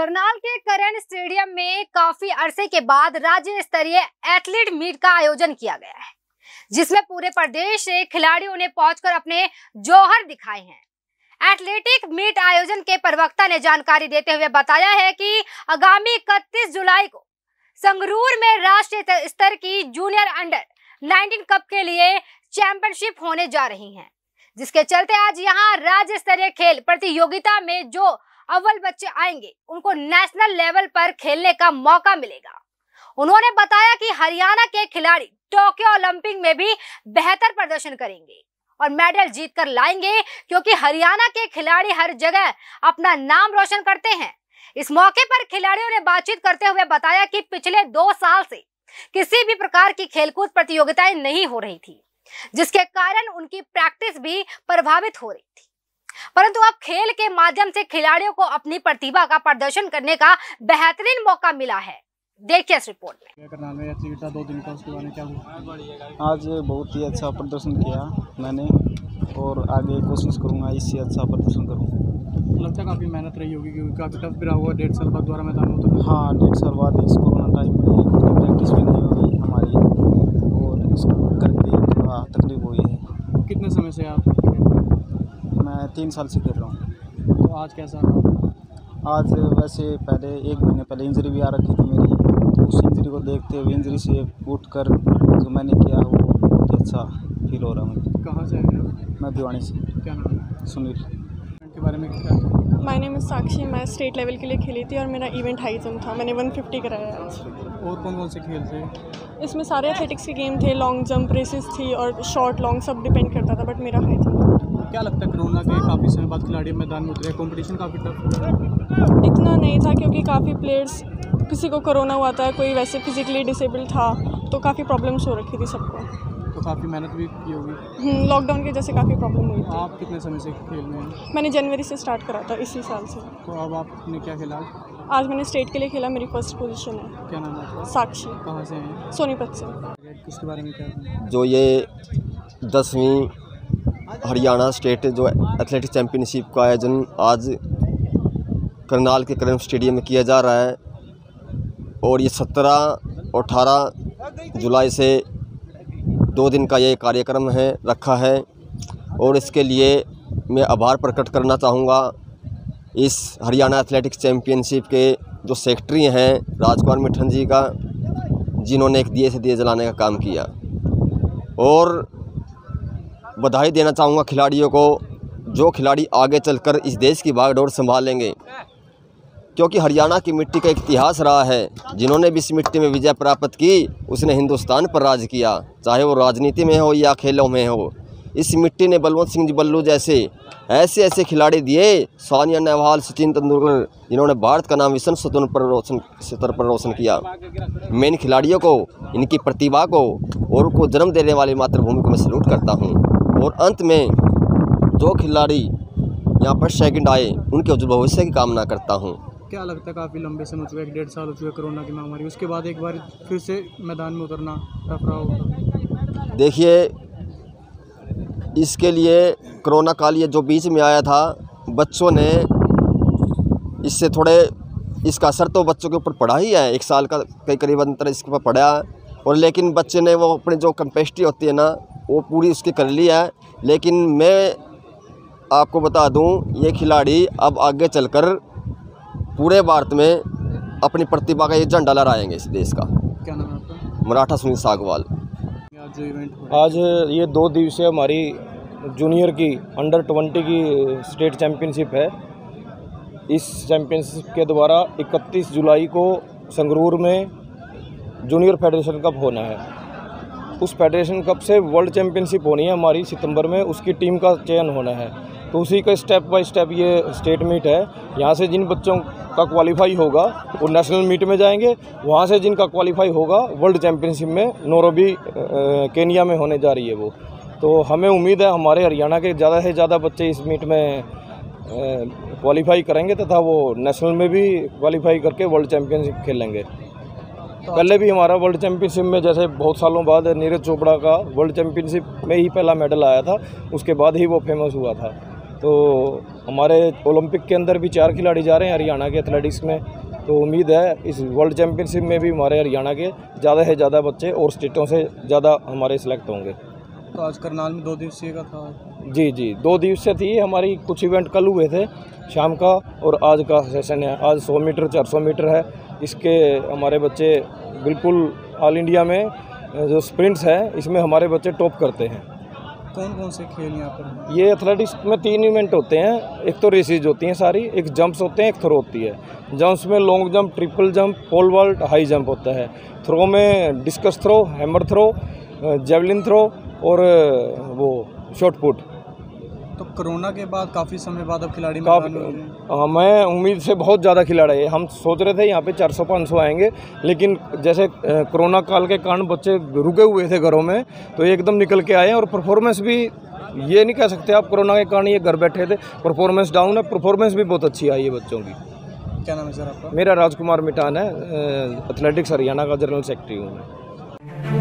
करनाल के करण स्टेडियम में काफ़ी अरसे के बाद राज्य स्तरीय एथलीट मीट का आयोजन किया गया है, जिसमें पूरे प्रदेश से खिलाड़ियों ने पहुंचकर अपने जौहर दिखाए हैं। एथलेटिक मीट आयोजन के प्रवक्ता ने जानकारी देते हुए बताया है कि आगामी इकतीस जुलाई को संगरूर में राष्ट्रीय स्तर की जूनियर अंडर 19 कप के लिए चैंपियनशिप होने जा रही है, जिसके चलते आज यहाँ राज्य स्तरीय खेल प्रतियोगिता में जो अव्वल बच्चे आएँगे, उनको नेशनल लेवल पर खेलने का मौका मिलेगा। उन्होंने बताया कि हरियाणा के खिलाड़ी टोक्यो ओलंपिक में भी बेहतर प्रदर्शन करेंगे और मेडल जीत कर लाएँगे, क्योंकि हरियाणा के खिलाड़ी हर जगह अपना नाम रोशन करते हैं। इस मौके पर खिलाड़ियों ने बातचीत करते हुए बताया कि पिछले दो साल से किसी भी प्रकार की खेलकूद प्रतियोगिताएँ नहीं हो रही थी, जिसके कारण उनकी प्रैक्टिस भी प्रभावित हो रही थी। परंतु अब खेल के माध्यम से खिलाड़ियों को अपनी प्रतिभा का प्रदर्शन करने का बेहतरीन मौका मिला है। देखिए इस रिपोर्ट में। दो दिन का उसके बारे में क्या आज बहुत ही अच्छा प्रदर्शन किया मैंने और आगे कोशिश करूँगा इससे अच्छा प्रदर्शन करूँ। लगता है काफ़ी मेहनत रही होगी क्योंकि काफ़ी टफ भी रहा हुआ डेढ़ साल बाद दोबारा मैदान में उतरना। हाँ डेढ़ साल बाद इस कोरोना टाइम में प्रैक्टिस भी नहीं हुई हमारी और इसको करके थोड़ा तकलीफ़ हुई है। कितने समय से आप हैं? मैं तीन साल से खेल रहा हूँ। तो आज कैसा रहा? आज वैसे पहले एक महीने पहले इंजरी भी आ रखी थी मेरी। तो उस इंजरी को देखते हुए इंजरी से उठ कर जो मैंने किया वो बहुत अच्छा फील हो रहा है मुझे। कहाँ से मैं भिवानी से। क्या नाम है? सुनील। के बारे में क्या? माय नेम साक्षी मैं स्टेट लेवल के लिए खेली थी और मेरा इवेंट हाई जंप था। मैंने 150 कराया आज। और कौन कौन से खेल थे? इसमें सारे एथलेटिक्स के गेम थे लॉन्ग जंप रेसेस थी और शॉर्ट लॉन्ग सब डिपेंड करता था बट मेरा हाई जंप था। क्या लगता है कोरोना के काफ़ी समय बाद खिलाड़ी मैदान में उतरे? कंपटीशन काफ़ी टफ इतना नहीं था क्योंकि काफ़ी प्लेयर्स किसी को कोरोना हुआ था कोई वैसे फिजिकली डिसेबल था तो काफ़ी प्रॉब्लम्स हो रखी थी सबको। तो काफ़ी मेहनत भी की होगी। लॉकडाउन की वजह से काफ़ी प्रॉब्लम हुई थी। आप कितने समय से खेल रहे हैं? मैंने जनवरी से स्टार्ट करा था इसी साल से। तो अब आपने क्या खेला आज? आज मैंने स्टेट के लिए खेला मेरी फ़र्स्ट पोजीशन है। क्या नाम है साक्षी। कहाँ से हैं? सोनीपत से। किसके बारे में क्या? जो ये दसवीं हरियाणा स्टेट जो एथलेटिक चैम्पियनशिप का आयोजन आज करनाल के करम स्टेडियम में किया जा रहा है। और ये सत्रह और अठारह जुलाई से दो दिन का ये कार्यक्रम है, रखा है। और इसके लिए मैं आभार प्रकट करना चाहूँगा इस हरियाणा एथलेटिक्स चैम्पियनशिप के जो सेक्रेटरी हैं राजकुमार मिठन जी का, जिन्होंने एक दिए से दिए जलाने का काम किया। और बधाई देना चाहूँगा खिलाड़ियों को, जो खिलाड़ी आगे चलकर इस देश की बागडोर संभालेंगे। क्योंकि हरियाणा की मिट्टी का इतिहास रहा है। जिन्होंने भी इस मिट्टी में विजय प्राप्त की, उसने हिंदुस्तान पर राज किया। चाहे वो राजनीति में हो या खेलों में हो, इस मिट्टी ने बलवंत सिंह जी बल्लू जैसे ऐसे ऐसे खिलाड़ी दिए। सानिया नेहवाल, सचिन तेंदुलकर, जिन्होंने भारत का नाम विश्व स्तर पर रोशन, स्तर पर रोशन किया। मैं इन खिलाड़ियों को, इनकी प्रतिभा को और उनको जन्म देने वाली मातृभूमि को मैं सल्यूट करता हूँ। और अंत में जो खिलाड़ी यहाँ पर सेकंड आए उनके उज्जवल भविष्य की कामना करता हूँ। क्या लगता है काफ़ी लंबे समय हो चुका एक डेढ़ साल हो चुका कोरोना की महामारी। उसके बाद एक बार फिर से मैदान में उतरना टफ रहा होगा। देखिए इसके लिए कोरोना काल ये जो बीच में आया था बच्चों ने इससे थोड़े इसका असर तो बच्चों के ऊपर पड़ा ही है। एक साल का कई करीब अंतर इसके ऊपर पड़ा। है और लेकिन बच्चे ने वो अपनी जो कैपेसिटी होती है ना वो पूरी उसकी कर ली है। लेकिन मैं आपको बता दूँ ये खिलाड़ी अब आगे चलकर पूरे भारत में अपनी प्रतिभा का ये झंडा लहराएँगे इस देश का। क्या नाम है आपका? मराठा सुनील सागवाल। आज इवेंट रहा आज ये दो दिवसीय हमारी जूनियर की अंडर ट्वेंटी की स्टेट चैम्पियनशिप है। इस चैम्पियनशिप के द्वारा 31 जुलाई को संगरूर में जूनियर फेडरेशन कप होना है। उस फेडरेशन कप से वर्ल्ड चैम्पियनशिप होनी है हमारी सितंबर में, उसकी टीम का चयन होना है। तो उसी का स्टेप बाय स्टेप ये स्टेट मीट है। यहाँ से जिन बच्चों का क्वालिफाई होगा, वो नेशनल मीट में जाएँगे। वहाँ से जिनका क्वालिफाई होगा वर्ल्ड चैम्पियनशिप में नोरोबी केनिया में होने जा रही है वो। तो हमें उम्मीद है हमारे हरियाणा के ज़्यादा से ज़्यादा बच्चे इस मीट में क्वालिफाई करेंगे तथा वो नेशनल में भी क्वालिफाई करके वर्ल्ड चैम्पियनशिप खेलेंगे। पहले भी हमारा वर्ल्ड चैम्पियनशिप में जैसे बहुत सालों बाद नीरज चोपड़ा का वर्ल्ड चैम्पियनशिप में ही पहला मेडल आया था, उसके बाद ही वो फ़ेमस हुआ था। तो हमारे ओलंपिक के अंदर भी चार खिलाड़ी जा रहे हैं हरियाणा के एथलेटिक्स में। तो उम्मीद है इस वर्ल्ड चैम्पियनशिप में भी हमारे हरियाणा के ज़्यादा से ज़्यादा बच्चे और स्टेटों से ज़्यादा हमारे सेलेक्ट होंगे। तो आज करनाल में दो दिवसीय का था। जी जी दो दिवसीय थी। हमारी कुछ इवेंट कल हुए थे शाम का और आज का सेशन है। आज 100 मीटर 400 मीटर है। इसके हमारे बच्चे बिल्कुल ऑल इंडिया में जो स्प्रिंट्स है इसमें हमारे बच्चे टॉप करते हैं। कौन कौन से खेल यहाँ पर ये एथलेटिक्स में तीन इवेंट होते हैं। एक तो रेसेज होती हैं सारी एक जंप्स होते हैं एक थ्रो होती है। जंप्स में long jump triple jump pole vault high jump होता है। थ्रो में discus throw hammer throw javelin throw और वो शॉर्ट पुट तो कोरोना के बाद काफ़ी समय बाद अब खिलाड़ी काफ़ी में हैं। मैं उम्मीद से बहुत ज़्यादा खिलाड़ी है। हम सोच रहे थे यहाँ पे 400-500 आएँगे लेकिन जैसे कोरोना काल के कारण बच्चे रुके हुए थे घरों में तो एकदम निकल के आए और परफॉर्मेंस भी ये नहीं कह सकते आप कोरोना के कारण ये घर बैठे थे। परफॉर्मेंस डाउन है परफॉर्मेंस भी बहुत अच्छी आई है बच्चों की। क्या नाम है सर आपका? मेरा राजकुमार मिटान है एथलेटिक्स हरियाणा का जनरल सेक्रेटरी हूँ मैं।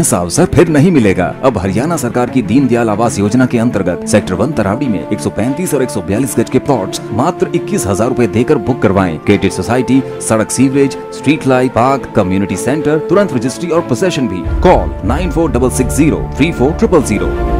ऐसा अवसर फिर नहीं मिलेगा। अब हरियाणा सरकार की दीनदयाल आवास योजना के अंतर्गत सेक्टर वन तरावड़ी में 135 और 142 गज के प्लॉट मात्र इक्कीस हज़ार रूपए देकर बुक करवाए। क्रेडिट सोसाइटी सड़क sewerage street light park community centre तुरंत रजिस्ट्री और प्रोसेशन भी। Call nine four double six zero three four triple zero